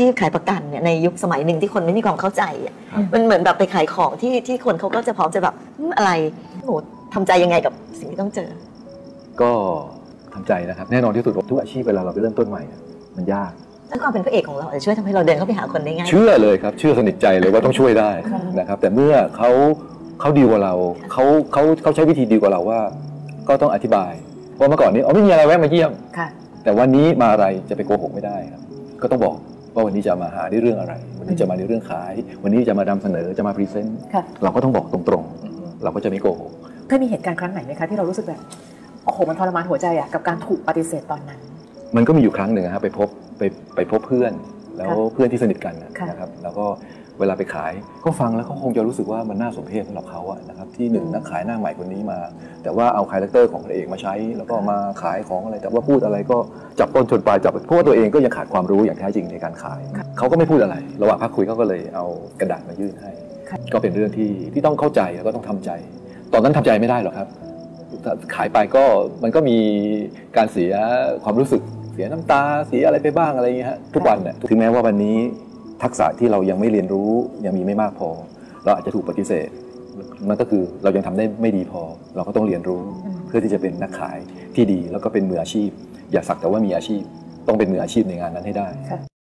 ที่ขายประกันเนี่ยในยุคสมัยหนึ่งที่คนไม่มีความเข้าใจอะครับมันเหมือนแบบไปขายของที่ที่คนเขาก็จะพร้อมจะแบบอืมอะไรโหทำใจยังไงกับสิ่งที่ต้องเจอ ก็ทำใจนะครับ แน่นอนที่สุดทุกอาชีพเวลาเราไปเริ่มต้นใหม่อะมันยาก แล้วความเป็นพระเอกของเราอาจจะช่วยทำให้เราเดินเข้าไปหาคนได้ง่าย เชื่อเลยครับ เชื่อสนิทใจเลยว่าต้องช่วยได้ค่ะนะครับ แต่เมื่อเขาเขาดีกว่าเราเขาเขาเขาใช้วิธีดีกว่าเราว่า ก็ต้องอธิบายเพราะเมื่อก่อนนี้อ๋อไม่มีอะไรแวะมาเยี่ยม ค่ะ แต่วันนี้มาอะไรจะไปโกหกไม่ได้ครับ ก็ต้องบอก ว่าวันนี้จะมาหาในเรื่องอะไร วันนี้จะมาในเรื่องขาย วันนี้จะมานำเสนอจะมาพรีเซนต์ค่ะเราก็ต้องบอกตรงๆ เราก็จะไม่โกหกเคยมีเหตุการณ์ครั้งไหนไหมคะที่เรารู้สึกแบบโอ้โหมันทรมานหัวใจอะกับการถูกปฏิเสธตอนนั้น มันก็มีอยู่ครั้งหนึ่งนะครับไปพบไปไปพบเพื่อน แล้วค่ะเพื่อนที่สนิทกันนะค่ะนะครับแล้วก็เวลาไปขายก็ฟังแล้วเขาคงจะรู้สึกว่ามันน่าสมเพชสำหรับเขาอะนะครับที่หนึ่งนักขายหน้าใหม่คนนี้มา แต่ว่าเอาคาแรคเตอร์ของพระเอกมาใช้ แล้วก็มาขายของอะไร แต่ว่าพูดอะไรก็จับต้นชนปลายจับเพราะว่าตัวเองก็ยังขาดความรู้อย่างแท้จริงในการขาย เขาก็ไม่พูดอะไร ระหว่างพักคุยเขาก็เลยเอากระดาษมายื่นให้ค่ะก็เป็นเรื่องที่ที่ต้องเข้าใจแล้วก็ต้องทำใจ ตอนนั้นทำใจไม่ได้หรอกครับ ขายไปก็มันก็มีการเสียความรู้สึก เสียน้ำตาเสียอะไรไปบ้างอะไรอย่างเงี้ยฮะทุกวันเนี่ยถึงแม้ว่าวันนี้ทักษะที่เรายังไม่เรียนรู้ยังมีไม่มากพอ เราอาจจะถูกปฏิเสธมันก็คือเรายังทำได้ไม่ดีพอ เราก็ต้องเรียนรู้อืมเพื่อที่จะเป็นนักขายที่ดีแล้วก็เป็นมืออาชีพ อย่าสักแต่ว่ามีอาชีพต้องเป็นมืออาชีพในงานนั้นให้ได้ค่ะ